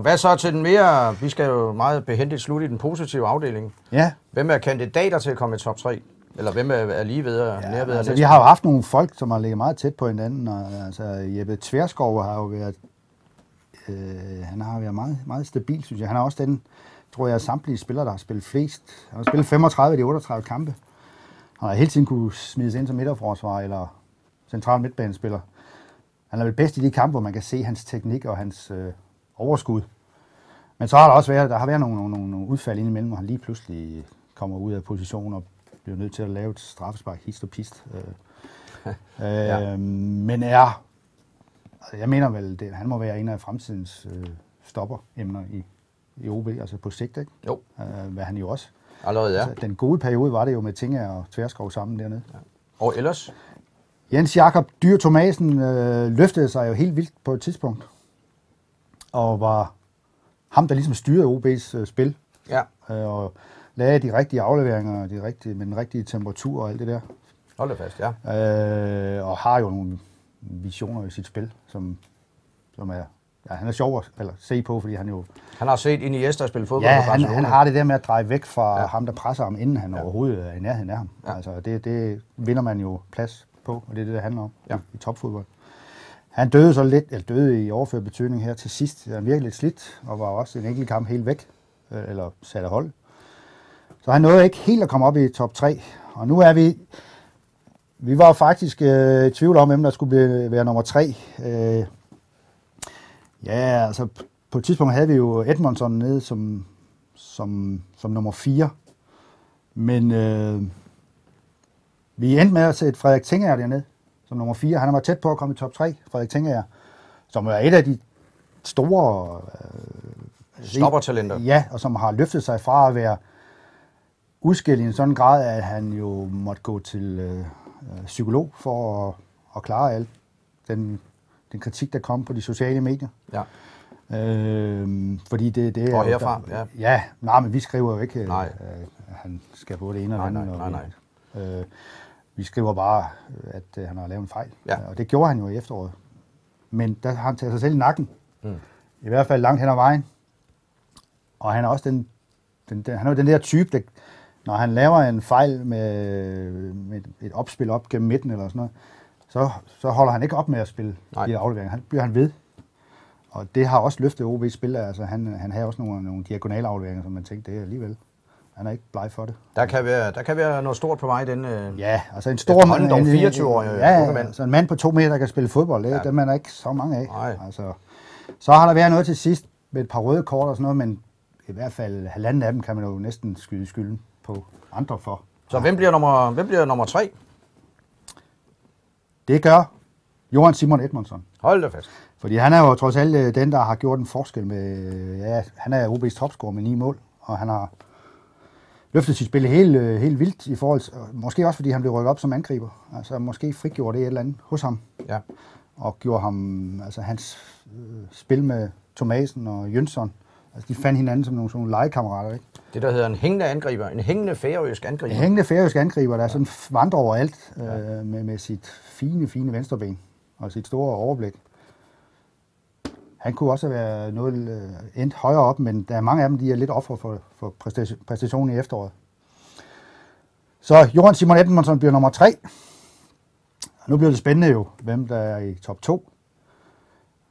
Hvad så til den mere, vi skal jo meget behendigt slutte i den positive afdeling. Ja. Hvem er kandidater til at komme i top 3? Eller hvem er, lige ved at, ja, nær ved at altså, vi har jo haft nogle folk, som har ligget meget tæt på hinanden. Og, altså, Jeppe Tverskov har jo været, øh, han har været meget, meget stabil, synes jeg. Han er også den, tror jeg, samtlige spillere, der har spillet flest. Han har spillet 35 af de 38 kampe. Han har hele tiden kunne smides ind som midterforsvar eller central midtbanespiller. Han er vel bedst i de kampe, hvor man kan se hans teknik og hans øh, overskud. Men så har der også været, der har været nogle, nogle, nogle, udfald indimellem, hvor han lige pludselig kommer ud af position og bliver nødt til at lave et straffespark hist og pist. Øh, Ja. øh, men er, altså jeg mener vel, det, han må være en af fremtidens øh, stopperemner i, i OB, altså på sigt, ikke? Jo, Øh, hvad han jo også. allerede ja. Altså, den gode periode var det jo med Tinga og Tverskov sammen dernede. Ja. Og ellers? Jens Jakob Dyr Thomasen øh, løftede sig jo helt vildt på et tidspunkt, og var ham, der ligesom styrede OB's øh, spil, Ja, øh, og lagde de rigtige afleveringer de rigtige, med den rigtige temperatur og alt det der. hold da fast, ja. Øh, og har jo nogle visioner i sit spil, som, som er, ja, han er sjov at eller, se på, fordi han jo, Han har set Iniesta spille fodbold ja, han, han har det der med at dreje væk fra Ja. ham, der presser ham, inden han Ja. overhovedet er i nærheden af ham. Ja. Altså, det, det vinder man jo plads på, og det er det, det handler om ja. i, i topfodbold. Han døde så lidt, eller døde i overført betydning her til sidst. Han virkelig lidt slidt, og var også en enkelt kamp helt væk, øh, eller sat af hold. Så han nåede ikke helt at komme op i top 3. Og nu er vi... Vi var faktisk øh, i tvivl om, hvem der skulle blive, være nummer 3. Øh, ja, altså på et tidspunkt havde vi jo Edmondson nede som, som, som nummer 4. Men øh, vi endte med at sætte Frederik Tinger dernede som nummer 4. Han var tæt på at komme i top 3, Frederik Tinger, som er et af de store øh, Stoppertalenter. Ja, og som har løftet sig fra at være udskilt i en sådan grad, at han jo måtte gå til øh, øh, psykolog for at, at klare alt den, den kritik, der kom på de sociale medier. Ja. Øh, fordi det, det er... Og herfra, ja. Ja, nej, men vi skriver jo ikke, Nej. øh, at han skal på det ene Nej, eller nej, andet. nej, og nej. vi- Øh, vi skriver bare, at øh, han har lavet en fejl. Ja. Og det gjorde han jo i efteråret. Men der har han taget sig selv i nakken. Mm. I hvert fald langt hen ad vejen. Og han er også den, den, den, han er jo den der type, der, når han laver en fejl med, med et opspil op gennem midten eller sådan noget, så, så holder han ikke op med at spille Nej. de afleveringer. Han bliver han ved. Og det har også løftet OB's spil. Altså, han, han havde også nogle, nogle diagonale afleveringer, som man tænkte, det er alligevel. Han er ikke bleg for det. Der kan, være, der kan være noget stort på vej den. Øh, Ja, altså en stor dog en- en- 24-årig ja, unge mand. altså en mand på to meter, der kan spille fodbold, det, Ja. ja. dem er der ikke så mange af. Nej. Altså, så har der været noget til sidst med et par røde kort og sådan noget, men i hvert fald halvanden af dem kan man jo næsten skyde skylden på andre for. Så hvem bliver nummer, hvem bliver nummer 3? Det gør Johan Simon Edmondsson. Hold da fast. Fordi han er jo trods alt øh, den, der har gjort en forskel med, øh, ja, han er OB's topscorer med ni mål, og han har løftet sit spil helt, øh, helt vildt i forhold til, måske også fordi han blev rykket op som angriber. Altså måske frigjorde det et eller andet hos ham, Ja. og gjorde ham, altså hans øh, spil med Thomasen og Jønsson, altså de fandt hinanden som nogle, sådan nogle legekammerater, ikke? Det, der hedder en hængende angriber. En hængende færøsk angriber. En hængende færøsk angriber, der sådan vandrer overalt øh, med, med sit fine, fine venstreben og sit store overblik. Han kunne også være noget øh, endt højere op, men der er mange af dem, de er lidt offer for, for præstation- præstationen i efteråret. Så Johan Simon Edmondsson bliver nummer tre. Og nu bliver det spændende jo, hvem der er i top 2.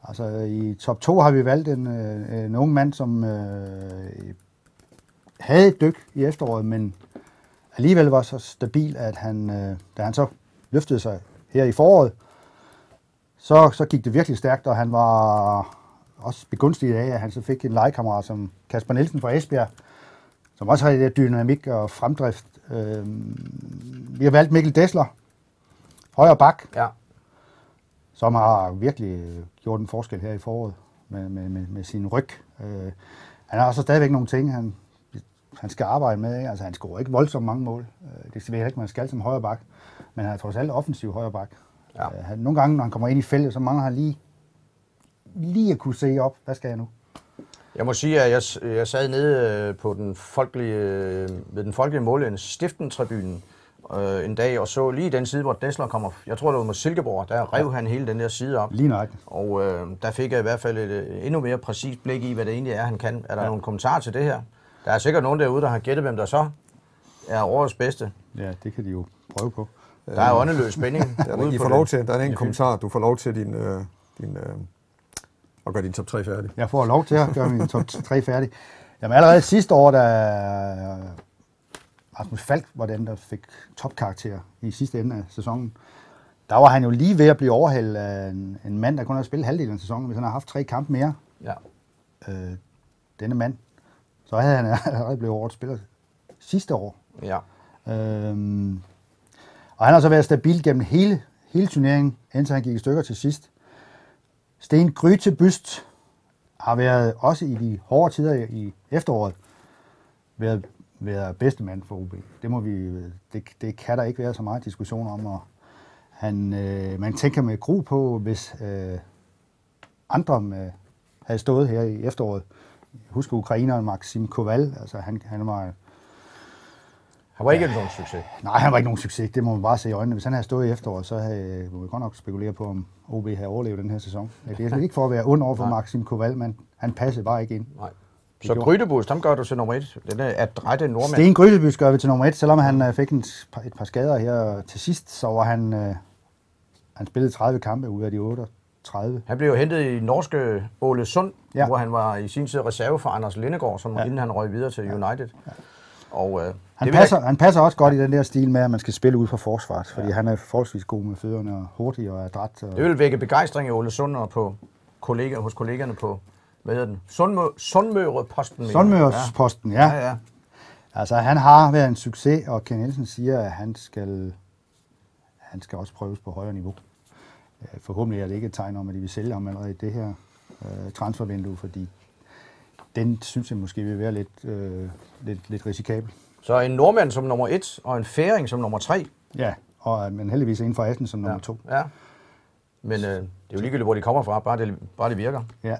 Altså i top 2 har vi valgt en, øh, en ung mand, som øh, havde et dyk i efteråret, men alligevel var så stabil, at han, øh, da han så løftede sig her i foråret, så, så gik det virkelig stærkt, og han var også begunstiget af, at han så fik en legekammerat som Kasper Nielsen fra Esbjerg, som også har det dynamik og fremdrift. Øh, vi har valgt Mikkel Dessler, højre bak, Ja. som har virkelig gjort en forskel her i foråret med, med, med, med sin ryg. Øh, han har også stadigvæk nogle ting, han, han skal arbejde med. Ikke? Altså, han scorer ikke voldsomt mange mål. Øh, det ved jeg ikke, man skal som højre bak. Men han er trods alt offensiv højre bak. Ja. Øh, han, nogle gange, når han kommer ind i feltet, så mangler han lige, lige at kunne se op. Hvad skal jeg nu? Jeg må sige, at jeg, jeg sad nede øh, på den folkelige, øh, ved den folkelige målende Stiften-tribunen øh, en dag og så lige den side, hvor Dessler kommer. Jeg tror, det var mod Silkeborg. Der rev ja. han hele den der side op. Lige nøjagtigt. Og øh, der fik jeg i hvert fald et øh, endnu mere præcist blik i, hvad det egentlig er, han kan. Er der ja. nogle kommentarer til det her? Der er sikkert nogen derude, der har gættet, hvem der så er årets bedste. Ja, det kan de jo prøve på. Der er åndeløs spænding. Der er, I får lov til, der er en kommentar. Du får lov til din, øh, din, øh, at gøre din top 3 færdig. Jeg får lov til at gøre min top 3 færdig. Jamen allerede sidste år, da Rasmus Falk var den, der fik topkarakter i sidste ende af sæsonen, der var han jo lige ved at blive overhældt af en, en mand, der kun har spillet halvdelen af sæsonen, hvis han har haft tre kampe mere. Ja. Øh, denne mand. Så havde han allerede blevet årets spiller sidste år. Ja. Øhm, og han har så været stabil gennem hele, hele turneringen, indtil han gik i stykker til sidst. Sten Gryte Byst har været også i de hårde tider i efteråret været, været bedste mand for OB. Det, må vi, det, det kan der ikke være så meget diskussion om. Og han, øh, man tænker med gru på, hvis øh, andre med, havde stået her i efteråret. Husk ukraineren Maxim Koval, altså han, han var han var ikke ja. nogen succes. Nej, han var ikke nogen succes. Det må man bare se i øjnene. Hvis han havde stået i efteråret, så havde vi godt nok spekulere på, om OB havde overlevet den her sæson. Det er ikke for at være ond over for Maxim Koval, men han passede bare ikke ind. Nej. Så Grydebus, ham gør du til nummer et. Den er adrette nordmand. Sten Grydebus gør vi til nummer et, selvom han uh, fik en, et par skader her til sidst, så var han, uh, han spillede 30 kampe ud af de 38. Han blev jo hentet i norske Åle Sund, ja. hvor han var i sin tid reserve for Anders Lindegård, som ja. inden han røg videre til ja. United. Ja. Og, øh, han, passer, jeg... han passer også godt i den der stil med, at man skal spille ud for forsvaret, fordi ja. han er forholdsvis god med fødderne og hurtig og adræt. Og... Det vil vække begejstring i Ole Sund og på kollega, hos kollegerne på, hvad hedder den? Sundmø, Sundmøre-posten. Sundmøre-posten, ja. ja. ja. Altså, han har været en succes, og Ken Nielsen siger, at han skal, han skal også prøves på højere niveau. Øh, forhåbentlig er det ikke et tegn om, at de vil sælge ham allerede i det her uh, transfervindue, fordi den synes jeg måske vil være lidt, øh, lidt, lidt risikabel. Så en nordmand som nummer et, og en færing som nummer tre. Ja, og, men heldigvis en fra 18 som nummer ja. to. Ja, men øh, det er jo ligegyldigt, hvor de kommer fra, bare det, bare det virker. Ja,